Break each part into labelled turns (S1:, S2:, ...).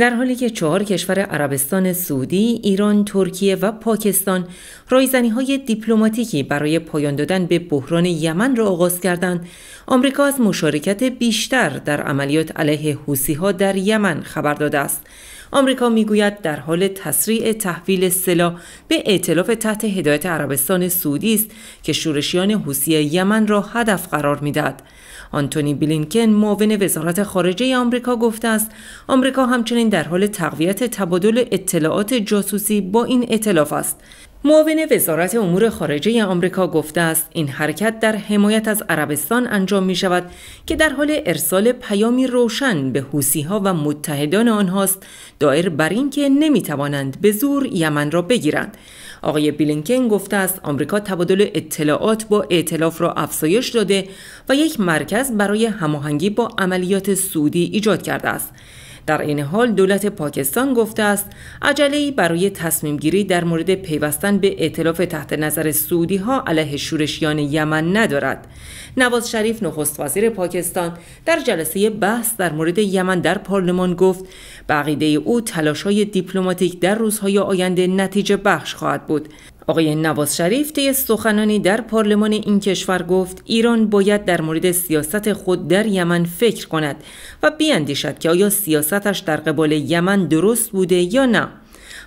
S1: در حالی که چهار کشور عربستان سعودی، ایران، ترکیه و پاکستان رایزنی های دیپلماتیکی برای پایان دادن به بحران یمن را آغاز کردند، آمریکا از مشارکت بیشتر در عملیات علیه حوسی ها در یمن خبر داده است. آمریکا می‌گوید در حال تسریع تحویل سلاح به ائتلاف تحت هدایت عربستان سعودی است که شورشیان حوسی یمن را هدف قرار می‌دهد. آنتونی بلینکن معاون وزارت خارجه آمریکا گفته است آمریکا همچنین در حال تقویت تبادل اطلاعات جاسوسی با این ائتلاف است معاون وزارت امور خارجه آمریکا گفته است این حرکت در حمایت از عربستان انجام می شود که در حال ارسال پیامی روشن به حوسی ها و متحدان آنهاست دایر بر اینکه نمی توانند به زور یمن را بگیرند. آقای بیلینکن گفته است آمریکا تبادل اطلاعات با ائتلاف را افزایش داده و یک مرکز برای هماهنگی با عملیات سعودی ایجاد کرده است. در این حال دولت پاکستان گفته است عجله برای تصمیم گیری در مورد پیوستن به ائتلاف تحت نظر سعودی ها علیه شورشیان یمن ندارد. نواز شریف نخست وزیر پاکستان در جلسه بحث در مورد یمن در پارلمان گفت بقیده او تلاش های دیپلماتیک در روزهای آینده نتیجه بخش خواهد بود آقای نواز شریف طی سخنانی در پارلمان این کشور گفت ایران باید در مورد سیاست خود در یمن فکر کند و بیاندیشد که آیا سیاستش در قبال یمن درست بوده یا نه.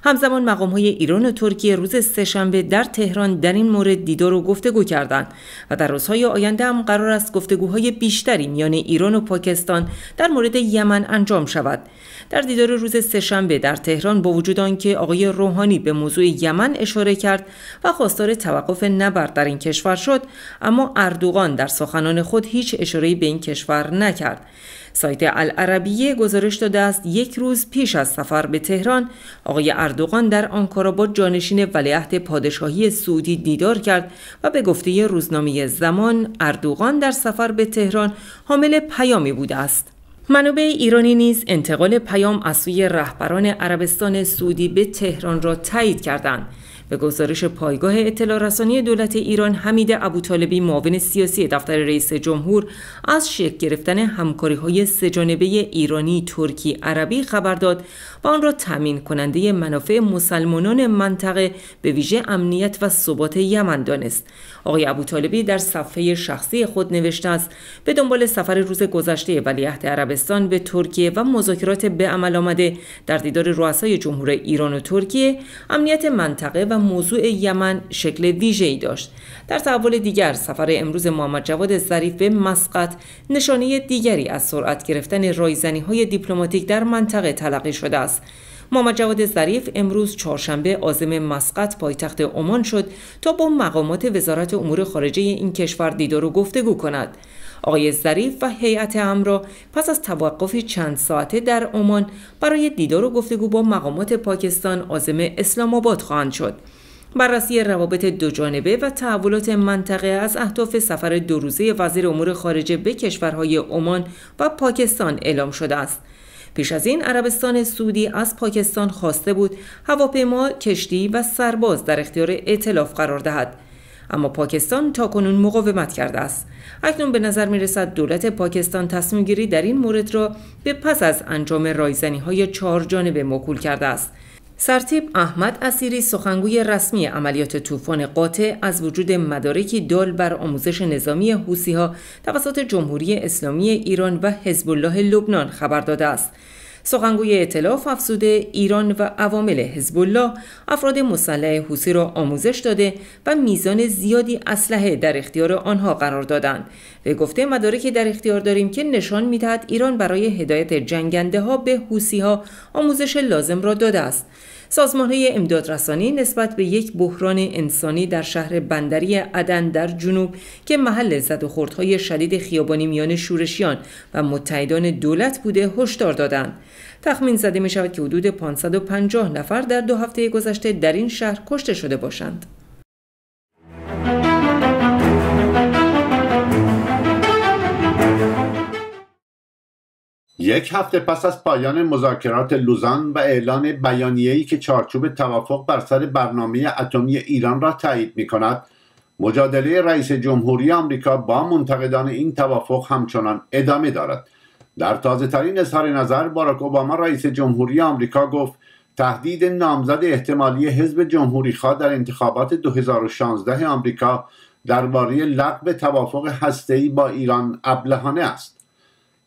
S1: همزمان مقام های ایران و ترکیه روز سهشنبه در تهران در این مورد دیدار و گفتگو کردند و در روزهای آینده هم قرار است گفتگوهای بیشتری میان ایران و پاکستان در مورد یمن انجام شود. در دیدار روز سهشنبه در تهران با وجود آنکه آقای روحانی به موضوع یمن اشاره کرد و خواستار توقف نبرد در این کشور شد اما اردوغان در سخنان خود هیچ اشاره‌ای به این کشور نکرد. سایت العربیه گزارش داده است. یک روز پیش از سفر به تهران آقای اردوغان در آنکارا با جانشین ولیعهد پادشاهی سعودی دیدار کرد و به گفته روزنامه زمان اردوغان در سفر به تهران حامل پیامی بوده است. منابع ایرانی نیز انتقال پیام از سوی رهبران عربستان سعودی به تهران را تایید کردند. به گزارش پایگاه اطلاع رسانی دولت ایران حمید ابوطالبی معاون سیاسی دفتر رئیس جمهور از شکل گرفتن همکاری های سهجانبه ایرانی ترکی عربی خبر داد و آن را تامین کننده منافع مسلمانان منطقه به ویژه امنیت و ثبات یمن دانست. آقای ابوطالبی در صفحه شخصی خود نوشته است به دنبال سفر روز گذشته ولیعهد عربستان به ترکیه و مذاکرات به عمل آمده در دیدار رؤسای جمهور ایران و ترکیه امنیت منطقه و موضوع یمن شکل ویژه‌ای داشت. در تحول دیگر سفر امروز محمد جواد ظریف به مسقط نشانه دیگری از سرعت گرفتن رایزنی های دیپلماتیک در منطقه تلقی شده است. محمد جواد ظریف امروز چهارشنبه عازم مسقط پایتخت عمان شد تا با مقامات وزارت امور خارجه این کشور دیدار و گفتگو کند آقای ظریف و هیئت امرا پس از توقفی چند ساعته در عمان برای دیدار و گفتگو با مقامات پاکستان عازم اسلام آباد خواهند شد بررسی روابط دو جانبه و تحولات منطقه از اهداف سفر دو روزه وزیر امور خارجه به کشورهای عمان و پاکستان اعلام شده است. پیش از این عربستان سعودی از پاکستان خواسته بود هواپیما، کشتی و سرباز در اختیار ائتلاف قرار دهد. اما پاکستان تا کنون مقاومت کرده است. اکنون به نظر می رسد دولت پاکستان تصمیم گیری در این مورد را به پس از انجام رایزنی های چهار جانبه موکول کرده است. سرتیب احمد اسیری سخنگوی رسمی عملیات طوفان قاطع از وجود مدارکی دال بر آموزش نظامی ها توسط جمهوری اسلامی ایران و حزب الله لبنان خبر داده است. سخنگوی ائتلاف افزوده ایران و عوامل حزب الله افراد مسلح حوسی را آموزش داده و میزان زیادی اسلحه در اختیار آنها قرار دادند. و گفته مدارکی در اختیار داریم که نشان می‌دهد ایران برای هدایت جنگنده ها به حوسی ها آموزش لازم را داده است. سازمان های امدادرسانی نسبت به یک بحران انسانی در شهر بندری عدن در جنوب که محل زد و خوردهای شدید خیابانی میان شورشیان و متحدان دولت بوده هشدار دادند. تخمین زده می شود که حدود 550 نفر در دو هفته گذشته در این شهر کشته شده باشند.
S2: یک هفته پس از پایان مذاکرات لوزان و اعلان بیانیه‌ای که چارچوب توافق بر سر برنامه اتمی ایران را تایید می کند مجادله رئیس جمهوری آمریکا با منتقدان این توافق همچنان ادامه دارد. در تازه ترین اظهار نظر باراک اوباما رئیس جمهوری آمریکا گفت تهدید نامزد احتمالی حزب جمهوری خواه در انتخابات 2016 آمریکا درباره لغو توافق هسته‌ای با ایران ابلهانه است.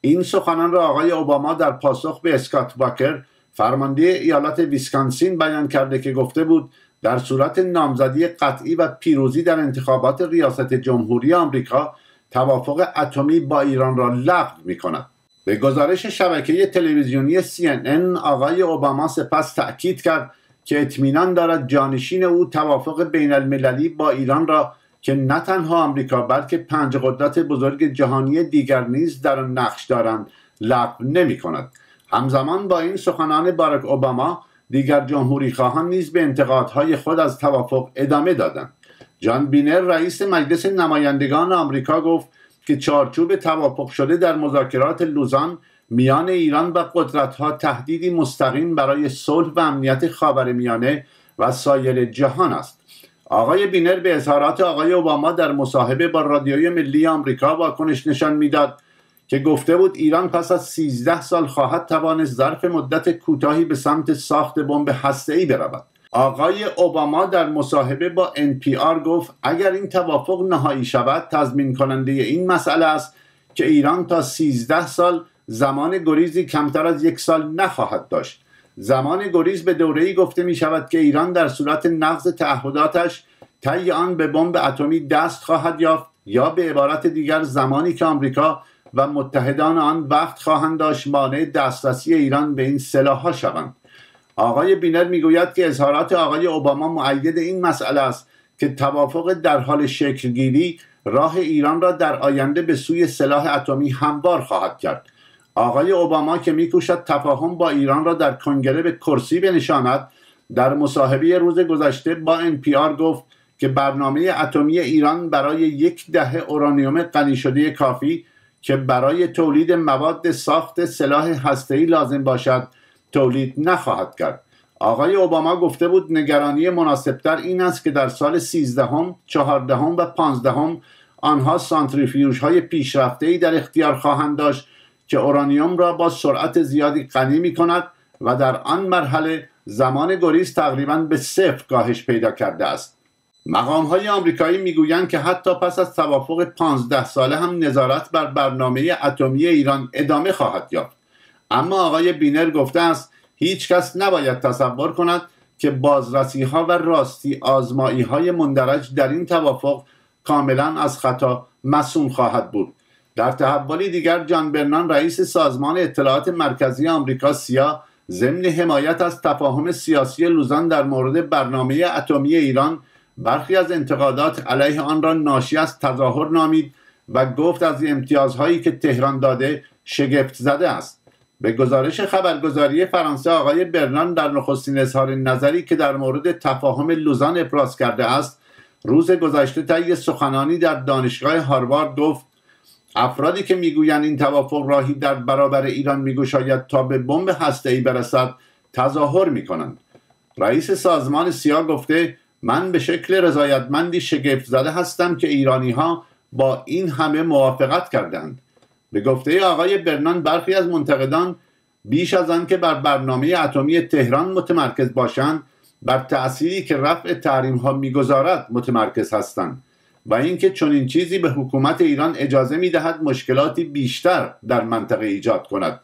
S2: این سخنان را آقای اوباما در پاسخ به اسکات باکر فرمانده ایالت ویسکانسین بیان کرده که گفته بود در صورت نامزدی قطعی و پیروزی در انتخابات ریاست جمهوری آمریکا توافق اتمی با ایران را لغو می کند. به گزارش شبکه تلویزیونی CNN آقای اوباما سپس تأکید کرد که اطمینان دارد جانشین او توافق بین المللی با ایران را که نه تنها آمریکا بلکه پنج قدرت بزرگ جهانی دیگر نیز در آن نقش دارند. لغو نمی کند. همزمان با این سخنان باراک اوباما دیگر جمهوری خواهان نیز به انتقادهای خود از توافق ادامه دادند. جان بینر رئیس مجلس نمایندگان آمریکا گفت که چارچوب توافق شده در مذاکرات لوزان میان ایران و قدرتها تهدیدی مستقیم برای صلح و امنیت خاورمیانه و سایر جهان است. آقای بینر به اظهارات آقای اوباما در مصاحبه با رادیوی ملی آمریکا واکنش نشان می‌داد که گفته بود ایران پس از 13 سال خواهد توانست ظرف مدت کوتاهی به سمت ساخت بمب ای برود. آقای اوباما در مصاحبه با NPR گفت اگر این توافق نهایی شود تضمین کننده این مسئله است که ایران تا 13 سال زمان گریزی کمتر از یک سال نخواهد داشت. زمان گریز به دوره‌ای گفته می شود که ایران در صورت نقض تعهداتش طی آن به بمب اتمی دست خواهد یافت یا به عبارت دیگر زمانی که آمریکا و متحدان آن وقت خواهند داشت مانع دسترسی ایران به این سلاحها شوند. آقای بینر می‌گوید که اظهارات آقای اوباما معید این مسئله است که توافق در حال شکلگیری راه ایران را در آینده به سوی سلاح اتمی هموار خواهد کرد. آقای اوباما که میکوشد تفاهم با ایران را در کنگره به کرسی بنشاند در مصاحبه روز گذشته با NPR گفت که برنامه اتمی ایران برای یک دهه اورانیوم غنی شده کافی که برای تولید مواد ساخت سلاح هسته‌ای لازم باشد تولید نخواهد کرد. آقای اوباما گفته بود نگرانی مناسبتر این است که در سال 13 هم، 14 و 15 آنها سانتریفیوژ های پیشرفته ای در اختیار خواهند داشت که اورانیوم را با سرعت زیادی غنی می کند و در آن مرحله زمان گریز تقریبا به صفر کاهش پیدا کرده است. مقام های آمریکایی می‌گویند که حتی پس از توافق 15 ساله هم نظارت بر برنامه اتمی ایران ادامه خواهد یافت. اما آقای بینر گفته است هیچ کس نباید تصور کند که بازرسی ها و راستی آزمایی های مندرج در این توافق کاملا از خطا مسون خواهد بود. در تحولی دیگر جان برنان رئیس سازمان اطلاعات مرکزی آمریکا سیا ضمن حمایت از تفاهم سیاسی لوزان در مورد برنامه اتمی ایران برخی از انتقادات علیه آن را ناشی از تظاهر نامید و گفت از امتیازهایی که تهران داده شگفت زده است. به گزارش خبرگزاری فرانسه آقای برنان در نخستین اظهار نظری که در مورد تفاهم لوزان ابراز کرده است روز گذشته طی سخنانی در دانشگاه هاروارد گفت افرادی که می‌گویند این توافق راهی در برابر ایران میگشاید تا به بمب هسته‌ای برسد تظاهر می‌کنند. رئیس سازمان سیا گفته من به شکل رضایتمندی شگفت زده هستم که ایرانی ها با این همه موافقت کردند به گفته آقای برنان برخی از منتقدان بیش از آن که بر برنامه اتمی تهران متمرکز باشند بر تأثیری که رفع تحریم ها می‌گذارد متمرکز هستند. و اینکه چنین چیزی به حکومت ایران اجازه می‌دهد مشکلاتی بیشتر در منطقه ایجاد کند.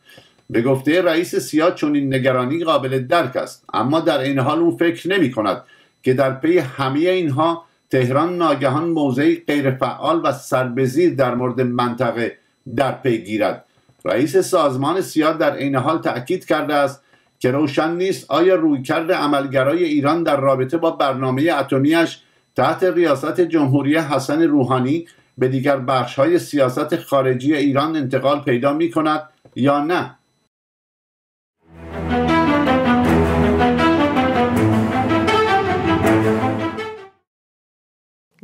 S2: به گفته رئیس سیا چنین نگرانی قابل درک است. اما در این حال او فکر نمی کند که در پی همه اینها تهران ناگهان موضعی غیرفعال و سربزیر در مورد منطقه در پی گیرد. رئیس سازمان سیا در عین حال تأکید کرده است که روشن نیست آیا رویکرد عملگرای ایران در رابطه با برنامه اتمیش تحت ریاست جمهوری حسن روحانی به دیگر بخش های سیاست خارجی ایران انتقال پیدا می کند یا نه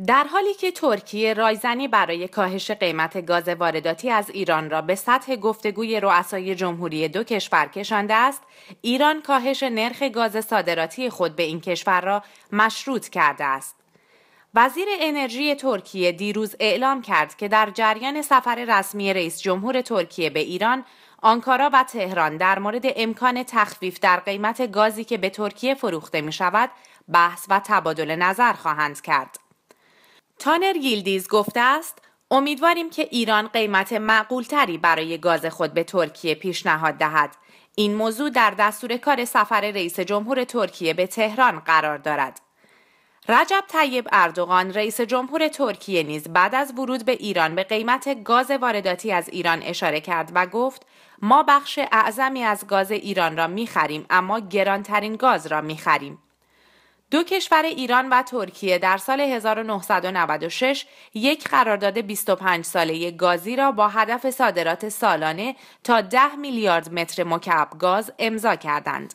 S3: در حالی که ترکیه رایزنی برای کاهش قیمت گاز وارداتی از ایران را به سطح گفتگوی رؤسای جمهوری دو کشور کشانده است، ایران کاهش نرخ گاز صادراتی خود به این کشور را مشروط کرده است. وزیر انرژی ترکیه دیروز اعلام کرد که در جریان سفر رسمی رئیس جمهور ترکیه به ایران آنکارا و تهران در مورد امکان تخفیف در قیمت گازی که به ترکیه فروخته می شود بحث و تبادل نظر خواهند کرد. تانر گیلدیز گفته است امیدواریم که ایران قیمت معقولتری برای گاز خود به ترکیه پیشنهاد دهد. این موضوع در دستور کار سفر رئیس جمهور ترکیه به تهران قرار دارد. رجب طیب اردوغان رئیس جمهور ترکیه نیز بعد از ورود به ایران به قیمت گاز وارداتی از ایران اشاره کرد و گفت ما بخش اعظمی از گاز ایران را می خریم اما گرانترین گاز را می خریم. دو کشور ایران و ترکیه در سال 1996 یک قرارداد 25 ساله گازی را با هدف صادرات سالانه تا 10 میلیارد متر مکعب گاز امضا کردند.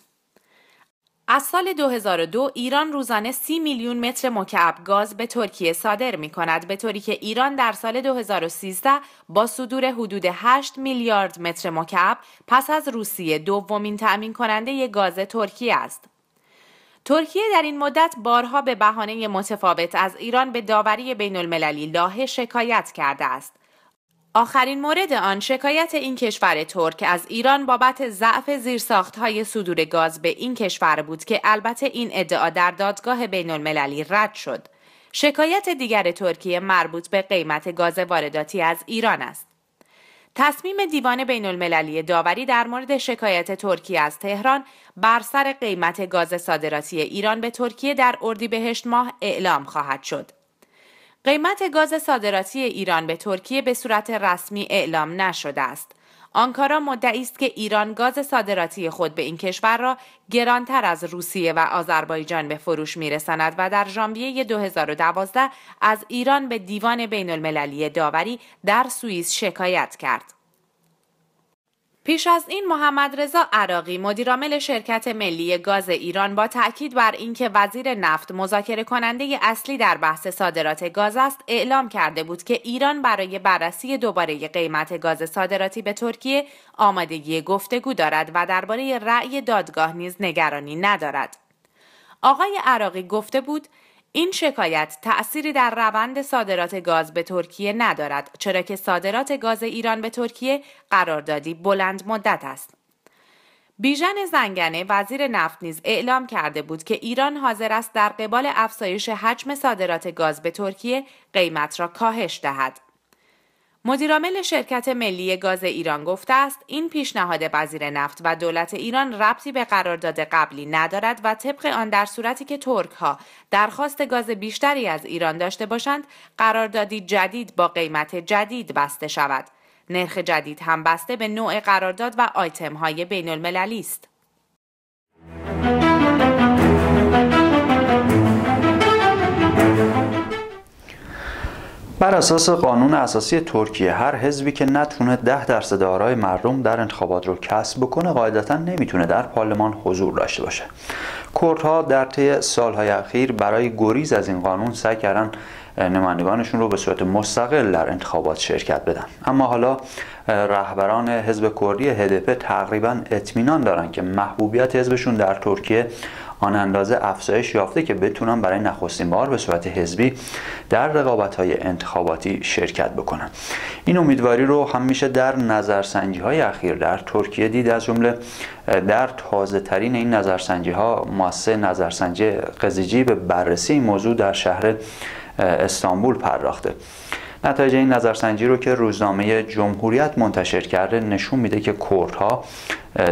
S3: از سال 2002 ایران روزانه 30 میلیون متر مکعب گاز به ترکیه صادر می کند به طوری که ایران در سال 2013 با صدور حدود 8 میلیارد متر مکعب پس از روسیه دومین تأمین کننده گاز ترکیه است. ترکیه در این مدت بارها به بهانه متفاوت از ایران به داوری بین المللی لاهه شکایت کرده است. آخرین مورد آن شکایت این کشور ترک از ایران بابت ضعف زیرساختهای صدور گاز به این کشور بود که البته این ادعا در دادگاه بین المللی رد شد. شکایت دیگر ترکیه مربوط به قیمت گاز وارداتی از ایران است. تصمیم دیوان بین المللی داوری در مورد شکایت ترکیه از تهران بر سر قیمت گاز صادراتی ایران به ترکیه در اردیبهشت ماه اعلام خواهد شد. قیمت گاز صادراتی ایران به ترکیه به صورت رسمی اعلام نشده است. آنکارا مدعی است که ایران گاز صادراتی خود به این کشور را گرانتر از روسیه و آذربایجان به فروش میرساند و در ژانویه 2012 از ایران به دیوان بین المللی داوری در سوئیس شکایت کرد. پیش از این محمد رضا عراقی مدیرعامل شرکت ملی گاز ایران با تاکید بر اینکه وزیر نفت مذاکره کننده اصلی در بحث صادرات گاز است اعلام کرده بود که ایران برای بررسی دوباره قیمت گاز صادراتی به ترکیه آمادگی گفتگو دارد و درباره رأی دادگاه نیز نگرانی ندارد. آقای عراقی گفته بود این شکایت تأثیری در روند صادرات گاز به ترکیه ندارد چرا که صادرات گاز ایران به ترکیه قراردادی بلند مدت است. بیژن زنگنه وزیر نفت نیز اعلام کرده بود که ایران حاضر است در قبال افزایش حجم صادرات گاز به ترکیه قیمت را کاهش دهد. مدیرعامل شرکت ملی گاز ایران گفته است این پیشنهاد وزیر نفت و دولت ایران ربطی به قرارداد قبلی ندارد و طبق آن در صورتی که ترک ها درخواست گاز بیشتری از ایران داشته باشند قراردادی جدید با قیمت جدید بسته شود. نرخ جدید هم بسته به نوع قرارداد و آیتم های بین المللی است.
S4: بر اساس قانون اساسی ترکیه هر حزبی که نتونه ده درصد آرای مردم در انتخابات رو کسب بکنه قاعدتا نمی‌تونه در پارلمان حضور داشته باشه. کردها در طی سالهای اخیر برای گریز از این قانون سعی کردن نمایندگانشون رو به صورت مستقل در انتخابات شرکت بدن. اما حالا رهبران حزب کردی هدپ تقریبا اطمینان دارن که محبوبیت حزبشون در ترکیه آن اندازه افزایش یافته که بتونن برای نخستین بار به صورت حزبی در رقابت های انتخاباتی شرکت بکنن. این امیدواری رو هم میشه در نظرسنجی های اخیر در ترکیه دید از جمله در تازه ترین این نظرسنجی ها مؤسسه نظرسنجی قزیجی به بررسی این موضوع در شهر استانبول پرداخته. نتایج این نظرسنجی رو که روزنامه جمهوریت منتشر کرده نشون میده که کردها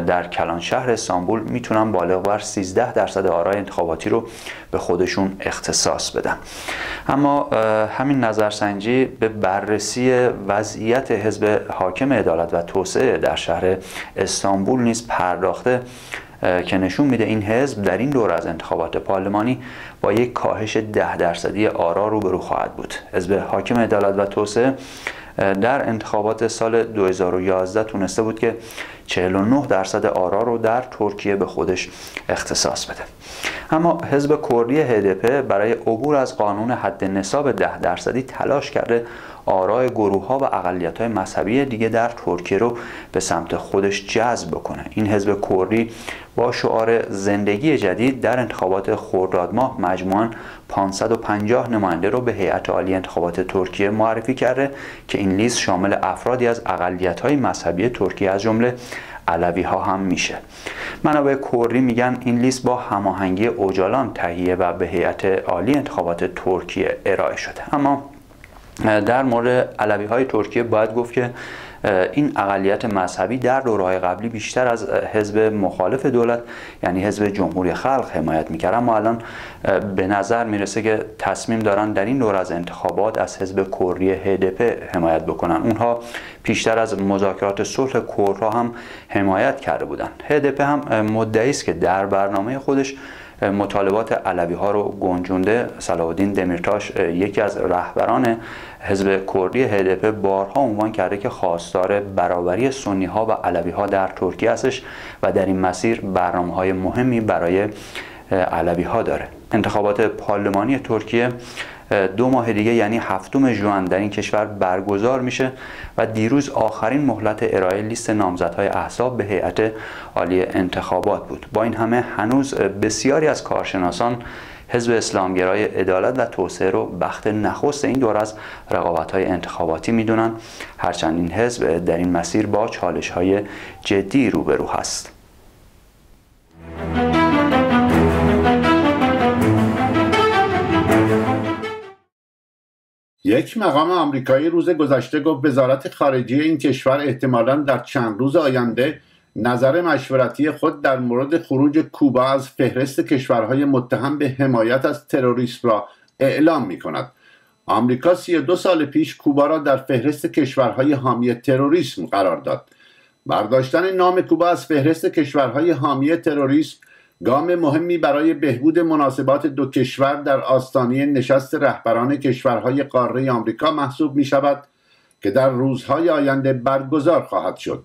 S4: در کلان شهر استانبول می‌تونن بالغ بر 13 درصد آرای انتخاباتی رو به خودشون اختصاص بدن. اما همین نظرسنجی به بررسی وضعیت حزب حاکم عدالت و توسعه در شهر استانبول نیز پرداخته که نشون میده این حزب در این دور از انتخابات پارلمانی با یک کاهش ده درصدی آرا روبرو خواهد بود. حزب حاکم عدالت و توسعه در انتخابات سال 2011 تونسته بود که 49 درصد آرا رو در ترکیه به خودش اختصاص بده. اما حزب کردی هدپ برای عبور از قانون حد نصاب 10 درصدی تلاش کرده آرای گروه ها و اقلیت های مذهبی دیگه در ترکیه رو به سمت خودش جذب بکنه. این حزب کردی با شعار زندگی جدید در انتخابات خرداد ماه مجموعاً 550 نماینده رو به هیئت عالی انتخابات ترکیه معرفی کرده که این لیست شامل افرادی از اقلیت های مذهبی ترکیه از جمله علوی ها هم میشه. منابع کوری میگن این لیست با هماهنگی اوجالان تهیه و به هیئت عالی انتخابات ترکیه ارائه شده. اما در مورد علوی های ترکیه باید گفت که این اقلیت مذهبی در دورهای قبلی بیشتر از حزب مخالف دولت یعنی حزب جمهوری خلق حمایت می‌کرد. اما الان به نظر می‌رسه که تصمیم دارن در این دور از انتخابات از حزب کردی هدپ حمایت بکنن. اونها پیشتر از مذاکرات صلح کردها هم حمایت کرده بودن. هدپ هم مدعی است که در برنامه خودش مطالبات علوی ها رو گنجونده صلاح الدین دمیرتاش یکی از رهبران حزب کردی هدپ بارها عنوان کرده که خواستار برابری سنی ها و علوی ها در ترکیه هستش و در این مسیر برنامه های مهمی برای علوی ها داره. انتخابات پارلمانی ترکیه دو ماه دیگه یعنی هفتم ژوئن در این کشور برگزار میشه و دیروز آخرین مهلت ارائه لیست نامزدهای احزاب به هیئت عالی انتخابات بود. با این همه هنوز بسیاری از کارشناسان حزب اسلامگرای عدالت و توسعه رو بخت نخست این دور از رقابت های انتخاباتی می‌دونن. هرچند این حزب در این مسیر با چالش های جدی روبرو هست.
S2: یک مقام آمریکایی روز گذشته گفت وزارت خارجه این کشور احتمالا در چند روز آینده نظر مشورتی خود در مورد خروج کوبا از فهرست کشورهای متهم به حمایت از تروریسم را اعلام می کند. آمریکا 32 سال پیش کوبا را در فهرست کشورهای حامی تروریسم قرار داد. برداشتن نام کوبا از فهرست کشورهای حامی تروریسم گام مهمی برای بهبود مناسبات دو کشور در آستانه نشست رهبران کشورهای قاره آمریکا محسوب می شود که در روزهای آینده برگزار خواهد شد.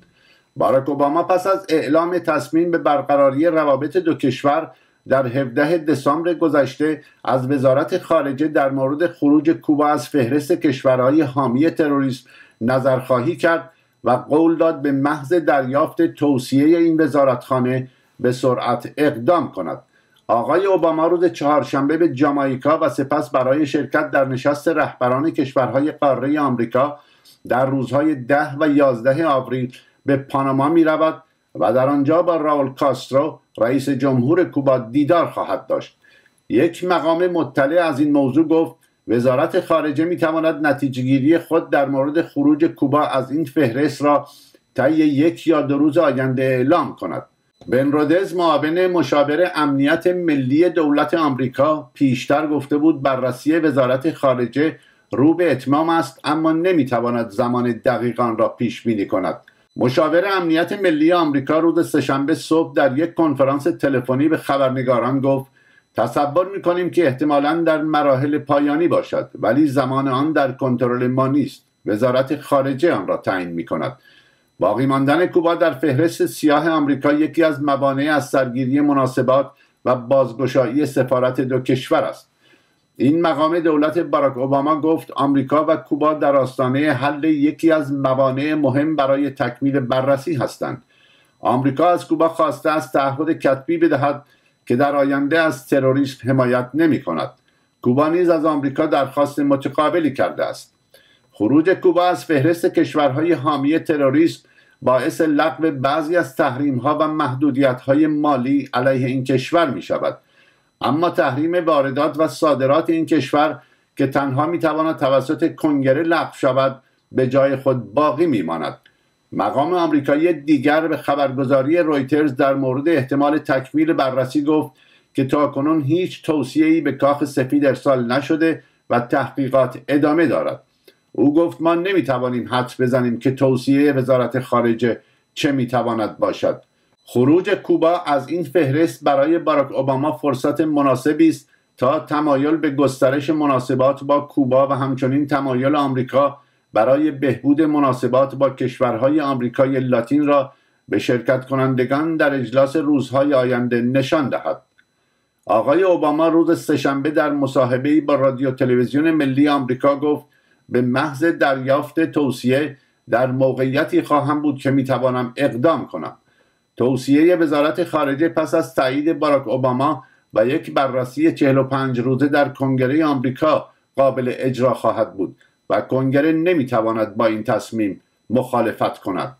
S2: باراک اوباما پس از اعلام تصمیم به برقراری روابط دو کشور در 17 دسامبر گذشته از وزارت خارجه در مورد خروج کوبا از فهرست کشورهای حامی تروریسم نظرخواهی کرد و قول داد به محض دریافت توصیه این وزارتخانه به سرعت اقدام کند. آقای اوباما روز چهارشنبه به جامائیکا و سپس برای شرکت در نشست رهبران کشورهای قاره آمریکا در روزهای ده و یازده آوریل به پاناما می رود و در آنجا با راول کاسترو رئیس جمهور کوبا دیدار خواهد داشت. یک مقام مطلع از این موضوع گفت وزارت خارجه می تواند نتیجه خود در مورد خروج کوبا از این فهرست را طی یک یا دو روز آینده اعلام کند. بن رودز معاون مشاور امنیت ملی دولت آمریکا پیشتر گفته بود بررسی وزارت خارجه رو به اتمام است اما نمی‌تواند زمان دقیقان را پیش بینی کند. مشاور امنیت ملی آمریکا روز سهشنبه صبح در یک کنفرانس تلفنی به خبرنگاران گفت تصور می‌کنیم که احتمالا در مراحل پایانی باشد ولی زمان آن در کنترل ما نیست. وزارت خارجه آن را تعیین می‌کند. باقی ماندن کوبا در فهرست سیاه آمریکا یکی از موانع از سرگیری مناسبات و بازگشایی سفارت دو کشور است. این مقام دولت باراک اوباما گفت آمریکا و کوبا در آستانه حل یکی از موانع مهم برای تکمیل بررسی هستند. آمریکا از کوبا خواسته است تعهد کتبی بدهد که در آینده از تروریسم حمایت نمی کند. کوبا نیز از آمریکا درخواست متقابلی کرده است. خروج کوبا از فهرست کشورهای حامی تروریسم باعث لغو بعضی از تحریم ها و محدودیت های مالی علیه این کشور می شود اما تحریم واردات و صادرات این کشور که تنها می تواند توسط کنگره لغو شود به جای خود باقی می ماند. مقام آمریکایی دیگر به خبرگزاری رویترز در مورد احتمال تکمیل بررسی گفت که تاکنون هیچ توصیه‌ای به کاخ سفید ارسال نشده و تحقیقات ادامه دارد او گفت ما نمی‌توانیم حدس بزنیم که توصیه وزارت خارجه چه می‌تواند باشد. خروج کوبا از این فهرست برای باراک اوباما فرصت مناسبی است تا تمایل به گسترش مناسبات با کوبا و همچنین تمایل آمریکا برای بهبود مناسبات با کشورهای آمریکای لاتین را به شرکت کنندگان در اجلاس روزهای آینده نشان دهد. آقای اوباما روز سهشنبه در مصاحبه‌ای با رادیو تلویزیون ملی آمریکا گفت به محض دریافت توصیه در موقعیتی خواهم بود که می‌توانم اقدام کنم. توصیه وزارت خارجه پس از تایید باراک اوباما و یک بررسی 45 روزه در کنگره آمریکا قابل اجرا خواهد بود و کنگره نمی‌تواند با این تصمیم مخالفت کند.